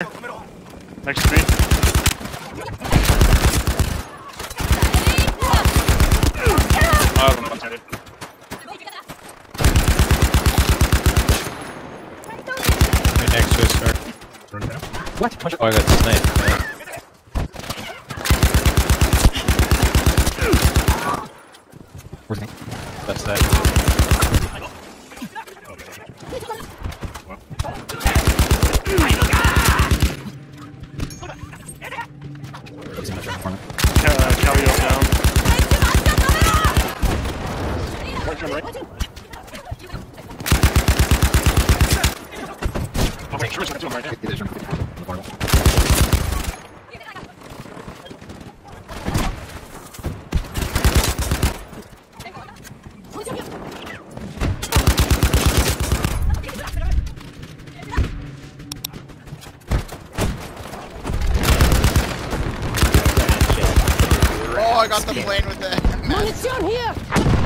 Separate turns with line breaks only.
Next to me. I don't know what's in it.
Right next to us, sir. What? Oh, I got sniped. man.
Where's me?
That's that.
The training corner.
Uh, Calio down. Right, turn right. Okay, sure, sure, right there.
He's in the corner.
I got the plane with that.
Munition here!